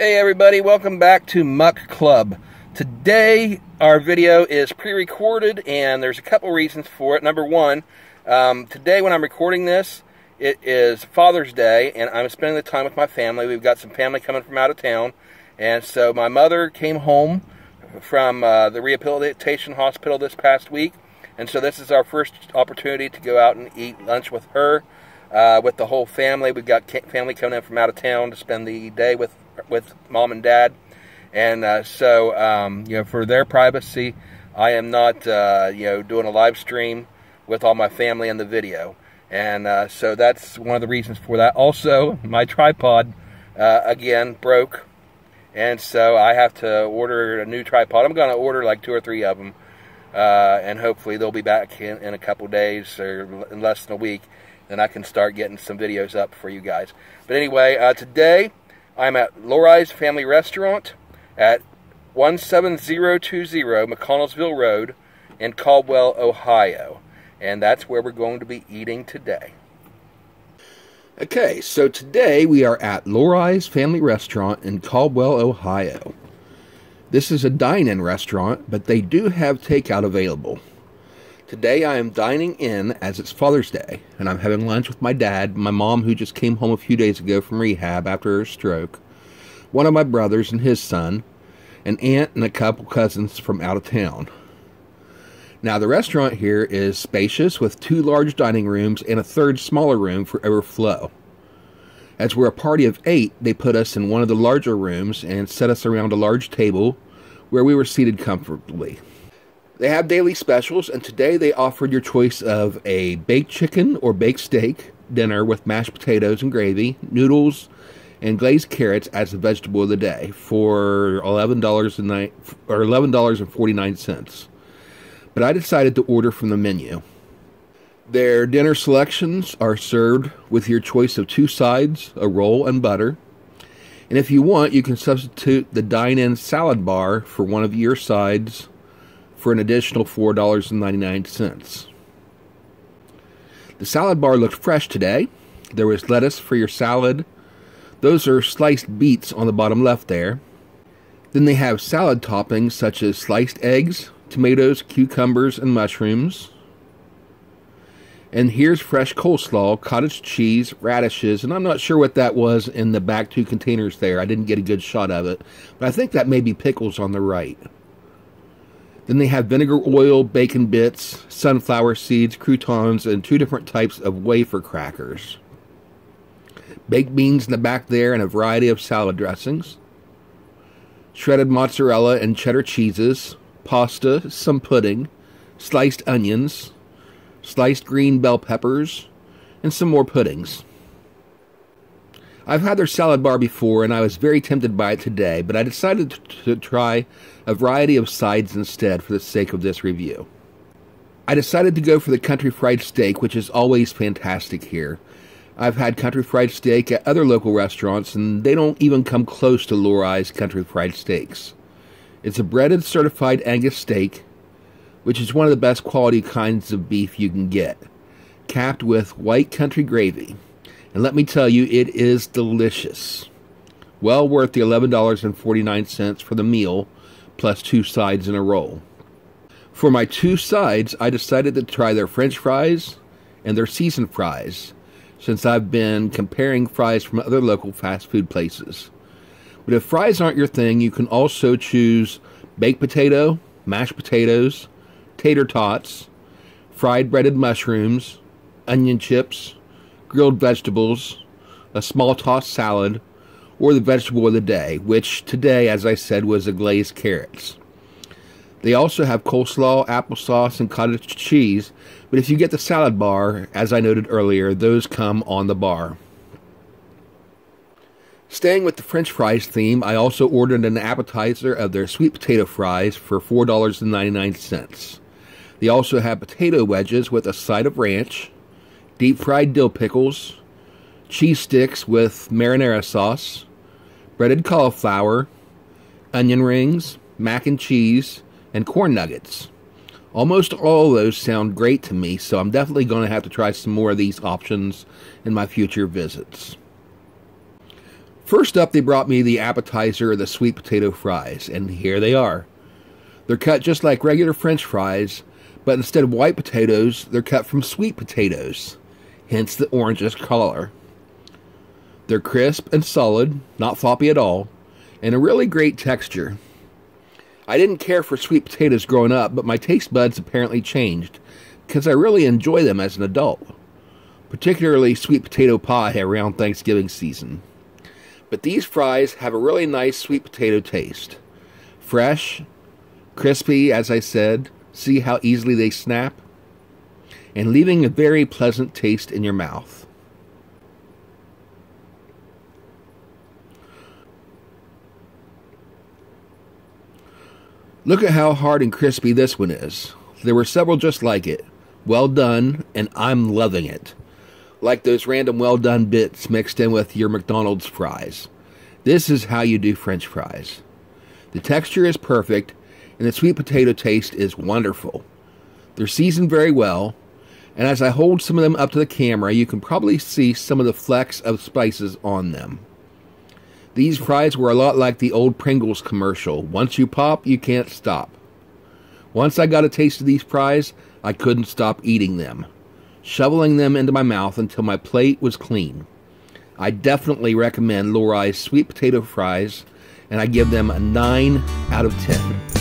Hey everybody, welcome back to Muk Club. Today our video is pre-recorded and there's a couple reasons for it. Number one, um, today when I'm recording this, it is Father's Day and I'm spending the time with my family. We've got some family coming from out of town and so my mother came home from uh, the rehabilitation hospital this past week and so this is our first opportunity to go out and eat lunch with her, uh, with the whole family. We've got family coming in from out of town to spend the day with with mom and dad. And uh, so, um, you know, for their privacy, I am not, uh, you know, doing a live stream with all my family in the video. And uh, so that's one of the reasons for that. Also, my tripod, uh, again, broke. And so I have to order a new tripod. I'm going to order like two or three of them. Uh, and hopefully they'll be back in, in a couple days or in less than a week. Then I can start getting some videos up for you guys. But anyway, uh, today I'm at Lori's Family Restaurant at 17020 McConnelsville Road in Caldwell, Ohio. And that's where we're going to be eating today. Okay, so today we are at Lori's Family Restaurant in Caldwell, Ohio. This is a dine-in restaurant, but they do have takeout available. Today I am dining in as it's Father's Day, and I'm having lunch with my dad, my mom who just came home a few days ago from rehab after her stroke, one of my brothers and his son, an aunt and a couple cousins from out of town. Now the restaurant here is spacious with two large dining rooms and a third smaller room for overflow. As we're a party of eight, they put us in one of the larger rooms and set us around a large table where we were seated comfortably. They have daily specials, and today they offered your choice of a baked chicken or baked steak dinner with mashed potatoes and gravy, noodles, and glazed carrots as the vegetable of the day for eleven dollars and nine or eleven dollars and forty nine cents. But I decided to order from the menu. Their dinner selections are served with your choice of two sides, a roll, and butter. And if you want, you can substitute the dine in salad bar for one of your sides for an additional $4.99. The salad bar looked fresh today. There was lettuce for your salad. Those are sliced beets on the bottom left there. Then they have salad toppings such as sliced eggs, tomatoes, cucumbers, and mushrooms. And here's fresh coleslaw, cottage cheese, radishes, and I'm not sure what that was in the back two containers there. I didn't get a good shot of it, but I think that may be pickles on the right. Then they have vinegar oil, bacon bits, sunflower seeds, croutons, and two different types of wafer crackers. Baked beans in the back there and a variety of salad dressings. Shredded mozzarella and cheddar cheeses, pasta, some pudding, sliced onions, sliced green bell peppers, and some more puddings. I've had their salad bar before and I was very tempted by it today, but I decided to try a variety of sides instead for the sake of this review. I decided to go for the country fried steak, which is always fantastic here. I've had country fried steak at other local restaurants, and they don't even come close to Lori's country fried steaks. It's a breaded certified Angus steak, which is one of the best quality kinds of beef you can get, capped with white country gravy. And let me tell you, it is delicious. Well worth the $11.49 for the meal, plus two sides in a roll. For my two sides, I decided to try their french fries and their seasoned fries, since I've been comparing fries from other local fast food places. But if fries aren't your thing, you can also choose baked potato, mashed potatoes, tater tots, fried breaded mushrooms, onion chips, grilled vegetables, a small tossed salad, or the vegetable of the day, which today, as I said, was the glazed carrots. They also have coleslaw, applesauce, and cottage cheese, but if you get the salad bar, as I noted earlier, those come on the bar. Staying with the french fries theme, I also ordered an appetizer of their sweet potato fries for $4.99. They also have potato wedges with a side of ranch, deep fried dill pickles, cheese sticks with marinara sauce, breaded cauliflower, onion rings, mac and cheese, and corn nuggets. Almost all of those sound great to me, so I'm definitely going to have to try some more of these options in my future visits. First up, they brought me the appetizer, the sweet potato fries, and here they are. They're cut just like regular french fries, but instead of white potatoes, they're cut from sweet potatoes, hence the orangish color. They're crisp and solid, not floppy at all, and a really great texture. I didn't care for sweet potatoes growing up, but my taste buds apparently changed because I really enjoy them as an adult, particularly sweet potato pie around Thanksgiving season. But these fries have a really nice sweet potato taste. Fresh, crispy, as I said, see how easily they snap, and leaving a very pleasant taste in your mouth. Look at how hard and crispy this one is. There were several just like it. Well done, and I'm loving it. Like those random well done bits mixed in with your McDonald's fries. This is how you do french fries. The texture is perfect, and the sweet potato taste is wonderful. They're seasoned very well, and as I hold some of them up to the camera, you can probably see some of the flecks of spices on them. These fries were a lot like the old Pringles commercial. Once you pop, you can't stop. Once I got a taste of these fries, I couldn't stop eating them, shoveling them into my mouth until my plate was clean. I definitely recommend Lori's sweet potato fries, and I give them a 9 out of 10.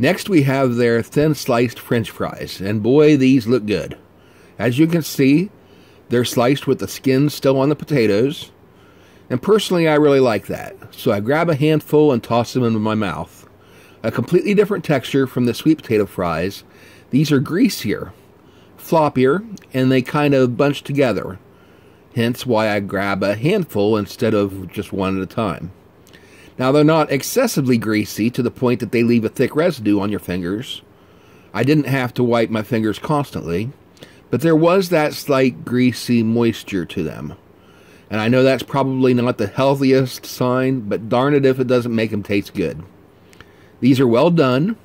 Next, we have their thin sliced french fries, and boy, these look good. As you can see, they're sliced with the skin still on the potatoes, and personally, I really like that. So I grab a handful and toss them into my mouth. A completely different texture from the sweet potato fries. These are greasier, floppier, and they kind of bunch together. Hence why I grab a handful instead of just one at a time. Now, they're not excessively greasy to the point that they leave a thick residue on your fingers. I didn't have to wipe my fingers constantly, but there was that slight greasy moisture to them. And I know that's probably not the healthiest sign, but darn it if it doesn't make them taste good. These are well done,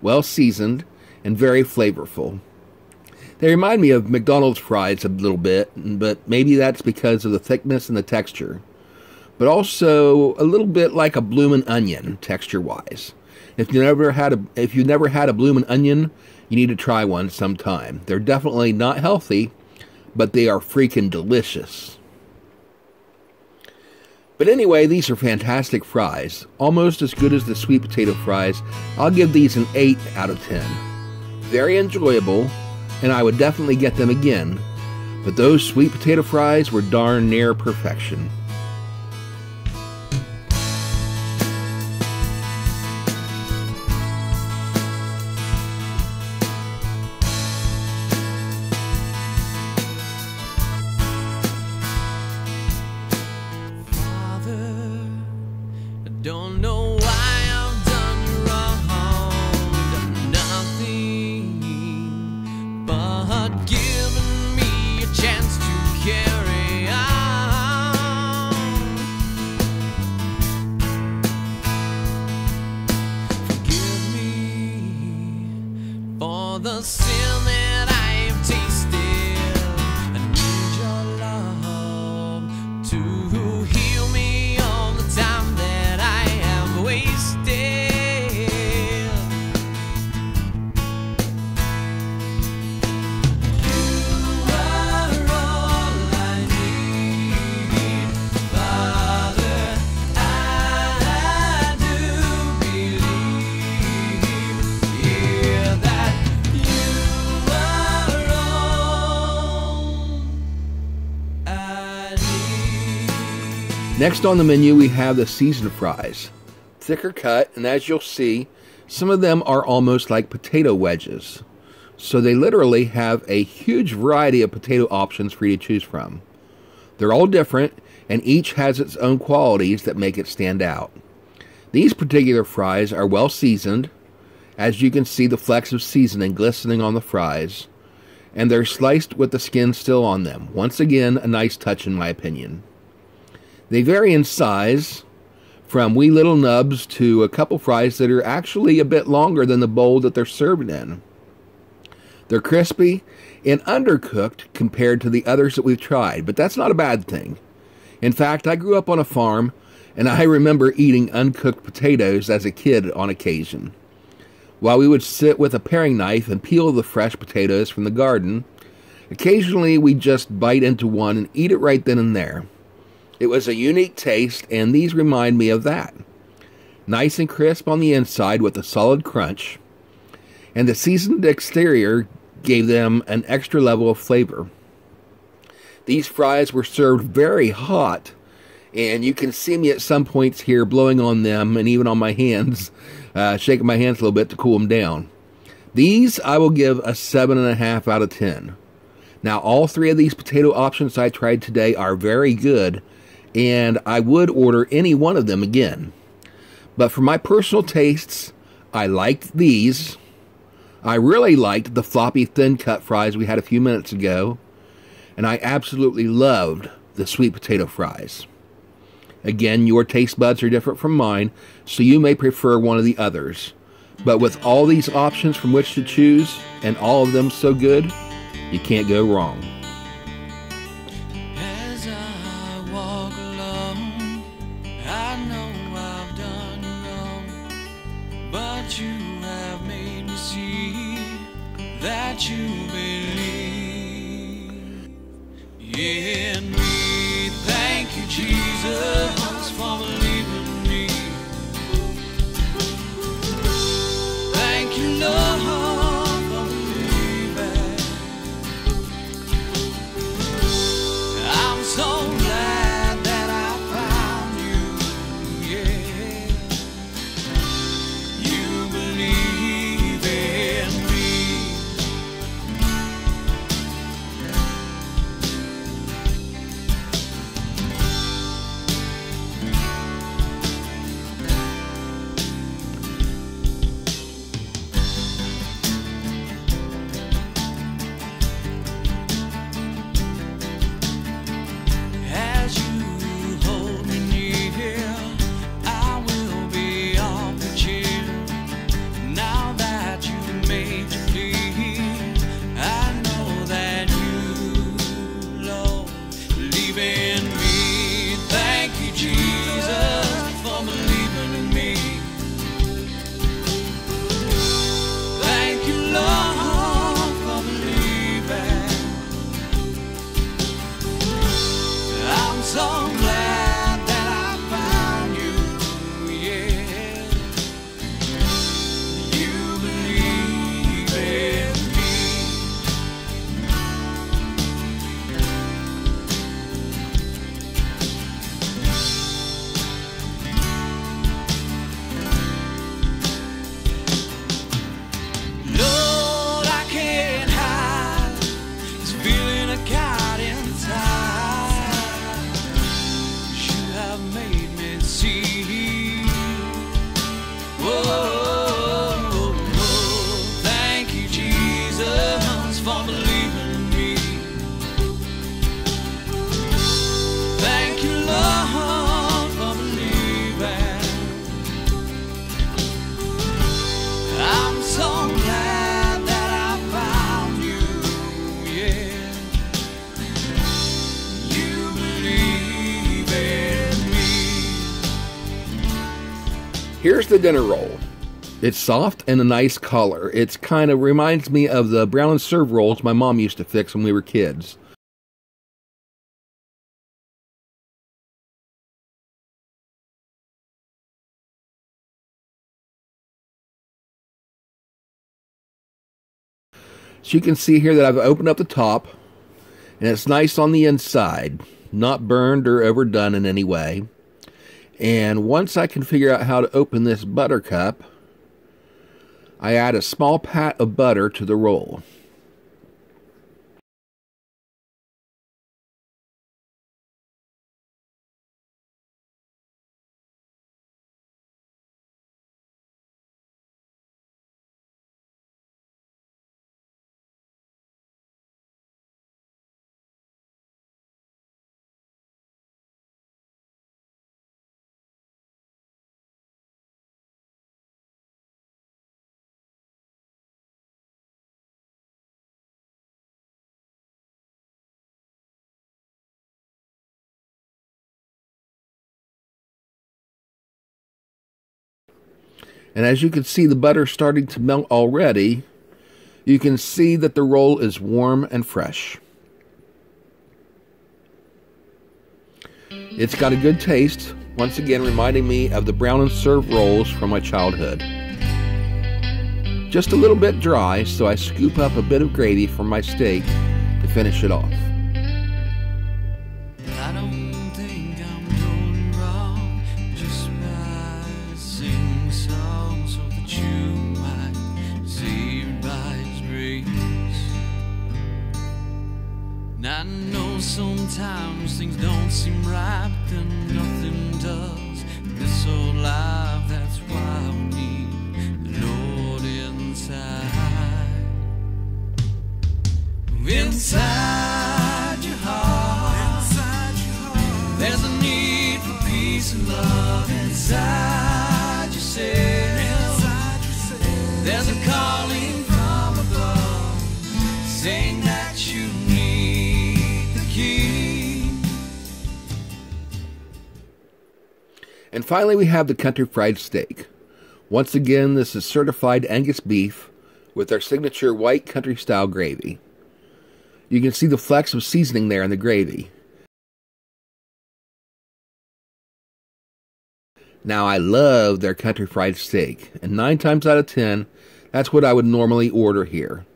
well seasoned, and very flavorful. They remind me of McDonald's fries a little bit, but maybe that's because of the thickness and the texture. But also a little bit like a bloomin' onion texture wise. If you never had a if you never had a bloomin' onion, you need to try one sometime. They're definitely not healthy, but they are freaking delicious. But anyway, these are fantastic fries. Almost as good as the sweet potato fries. I'll give these an 8 out of 10. Very enjoyable, and I would definitely get them again, but those sweet potato fries were darn near perfection. Next on the menu, we have the seasoned fries. Thicker cut, and as you'll see, some of them are almost like potato wedges. So they literally have a huge variety of potato options for you to choose from. They're all different, and each has its own qualities that make it stand out. These particular fries are well seasoned, as you can see the flecks of seasoning glistening on the fries, and they're sliced with the skin still on them. Once again, a nice touch in my opinion. They vary in size from wee little nubs to a couple fries that are actually a bit longer than the bowl that they're served in. They're crispy and undercooked compared to the others that we've tried, but that's not a bad thing. In fact, I grew up on a farm and I remember eating uncooked potatoes as a kid on occasion. While we would sit with a paring knife and peel the fresh potatoes from the garden, occasionally we'd just bite into one and eat it right then and there. It was a unique taste, and these remind me of that. Nice and crisp on the inside with a solid crunch, and the seasoned exterior gave them an extra level of flavor. These fries were served very hot, and you can see me at some points here blowing on them and even on my hands, uh, shaking my hands a little bit to cool them down. These I will give a 7.5 out of 10. Now, all three of these potato options I tried today are very good, and I would order any one of them again. But for my personal tastes, I liked these. I really liked the floppy thin cut fries we had a few minutes ago, and I absolutely loved the sweet potato fries. Again, your taste buds are different from mine, so you may prefer one of the others. But with all these options from which to choose, and all of them so good, you can't go wrong. That you believe in Here's the dinner roll. It's soft and a nice color. It's kind of reminds me of the brown and serve rolls my mom used to fix when we were kids. So you can see here that I've opened up the top and it's nice on the inside, not burned or overdone in any way. And once I can figure out how to open this buttercup, I add a small pat of butter to the roll. And as you can see the butter starting to melt already, you can see that the roll is warm and fresh. It's got a good taste, once again reminding me of the brown and serve rolls from my childhood. Just a little bit dry, so I scoop up a bit of gravy from my steak to finish it off. Sometimes things don't seem right, then nothing does. This life, that's And finally, we have the country fried steak. Once again, this is certified Angus beef with our signature white country style gravy. You can see the flecks of seasoning there in the gravy. Now, I love their country fried steak, and nine times out of ten, that's what I would normally order here.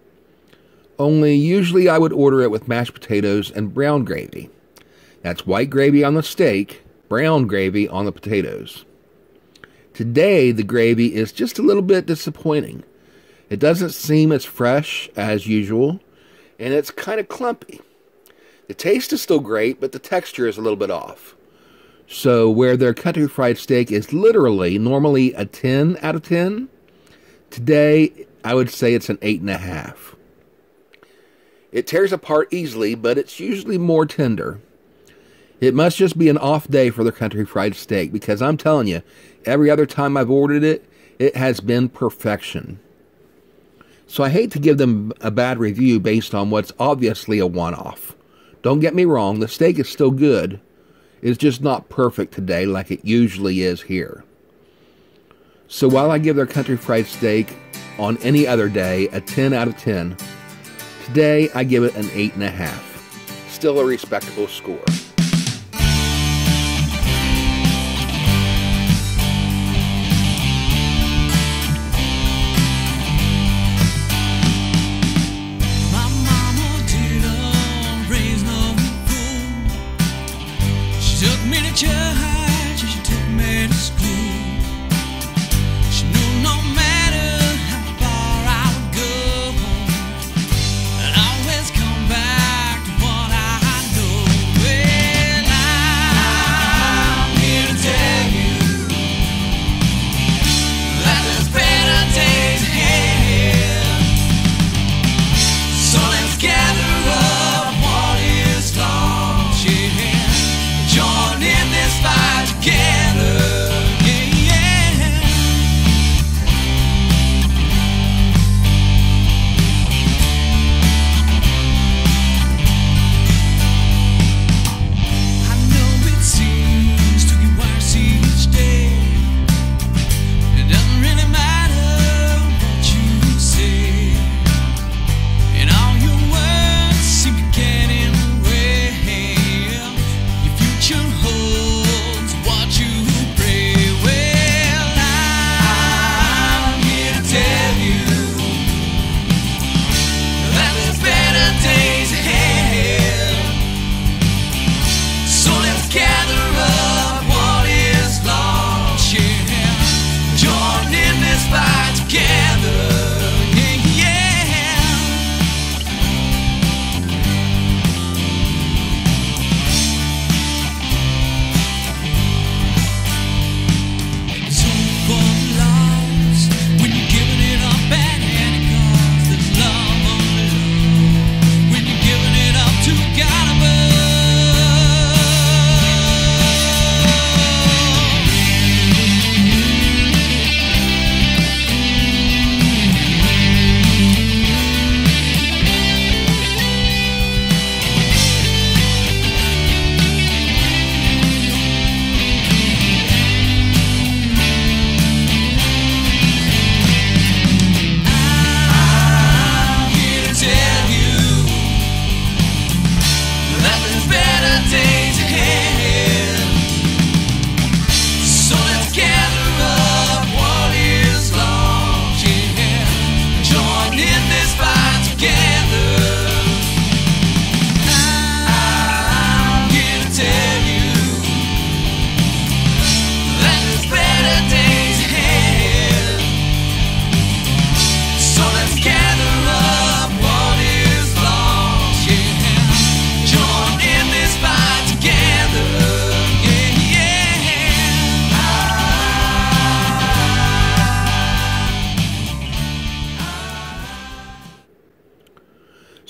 Only usually I would order it with mashed potatoes and brown gravy. That's white gravy on the steak, brown gravy on the potatoes. Today, the gravy is just a little bit disappointing. It doesn't seem as fresh as usual, and it's kind of clumpy. The taste is still great, but the texture is a little bit off. So, where their country fried steak is literally normally a 10 out of 10, today I would say it's an 8.5. It tears apart easily, but it's usually more tender. It must just be an off day for their country fried steak because I'm telling you, every other time I've ordered it, it has been perfection. So I hate to give them a bad review based on what's obviously a one off. Don't get me wrong, the steak is still good. It's just not perfect today like it usually is here. So while I give their country fried steak on any other day a 10 out of 10, today I give it an 8.5. Still a respectable score.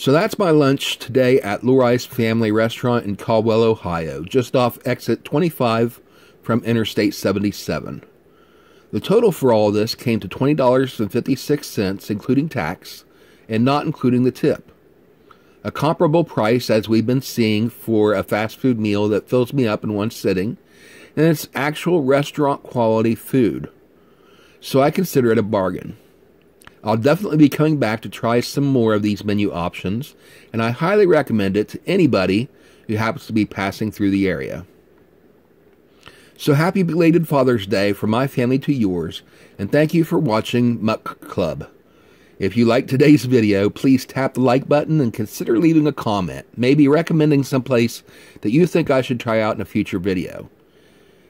So that's my lunch today at Lori's Family Restaurant in Caldwell, Ohio, just off exit 25 from Interstate 77. The total for all this came to $20.56, including tax, and not including the tip. A comparable price as we've been seeing for a fast food meal that fills me up in one sitting, and it's actual restaurant quality food. So I consider it a bargain. I'll definitely be coming back to try some more of these menu options, and I highly recommend it to anybody who happens to be passing through the area. So happy belated Father's Day from my family to yours, and thank you for watching Muk Club. If you liked today's video, please tap the like button and consider leaving a comment, maybe recommending someplace that you think I should try out in a future video.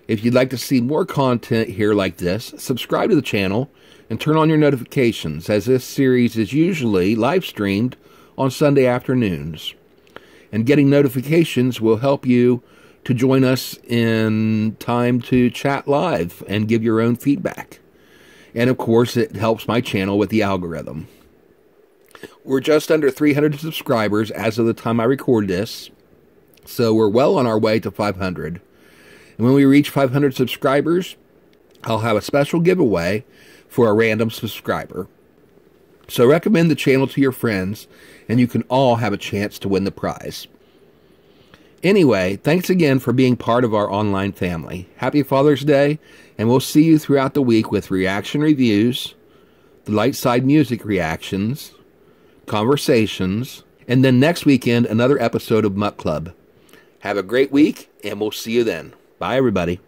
If you'd like to see more content here like this, subscribe to the channel and turn on your notifications as this series is usually live streamed on Sunday afternoons. And getting notifications will help you to join us in time to chat live and give your own feedback. And of course, it helps my channel with the algorithm. We're just under 300 subscribers as of the time I record this, so we're well on our way to 500. And when we reach 500 subscribers, I'll have a special giveaway for a random subscriber. So recommend the channel to your friends, and you can all have a chance to win the prize. Anyway, thanks again for being part of our online family. Happy Father's Day, and we'll see you throughout the week with reaction reviews, the light side music reactions, conversations, and then next weekend, another episode of Muk Club. Have a great week, and we'll see you then. Bye, everybody.